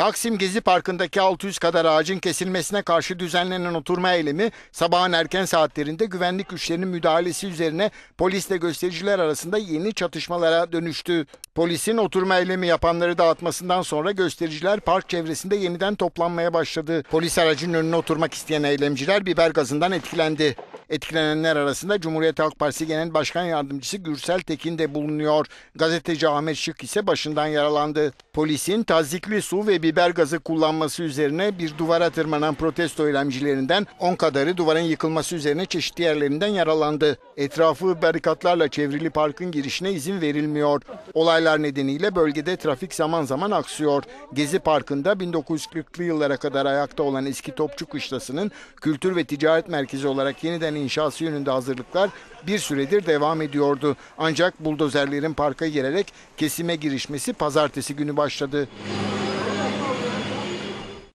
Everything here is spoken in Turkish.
Taksim Gezi Parkı'ndaki 600 kadar ağacın kesilmesine karşı düzenlenen oturma eylemi sabahın erken saatlerinde güvenlik güçlerinin müdahalesi üzerine polisle göstericiler arasında yeni çatışmalara dönüştü. Polisin oturma eylemi yapanları dağıtmasından sonra göstericiler park çevresinde yeniden toplanmaya başladı. Polis aracının önüne oturmak isteyen eylemciler biber gazından etkilendi. Etkilenenler arasında Cumhuriyet Halk Partisi Genel Başkan Yardımcısı Gürsel Tekin de bulunuyor. Gazeteci Ahmet Şık ise başından yaralandı. Polisin tazikli su ve biber gazı kullanması üzerine bir duvara tırmanan protesto eylemcilerinden 10 kadarı duvarın yıkılması üzerine çeşitli yerlerinden yaralandı. Etrafı barikatlarla çevrili parkın girişine izin verilmiyor. Olaylar nedeniyle bölgede trafik zaman zaman aksıyor. Gezi Parkı'nda 1940'lı yıllara kadar ayakta olan eski Topçu Kışlası'nın kültür ve ticaret merkezi olarak yeniden inşası yönünde hazırlıklar bir süredir devam ediyordu. Ancak buldozerlerin parka girerek kesime girişmesi pazartesi günü başladı.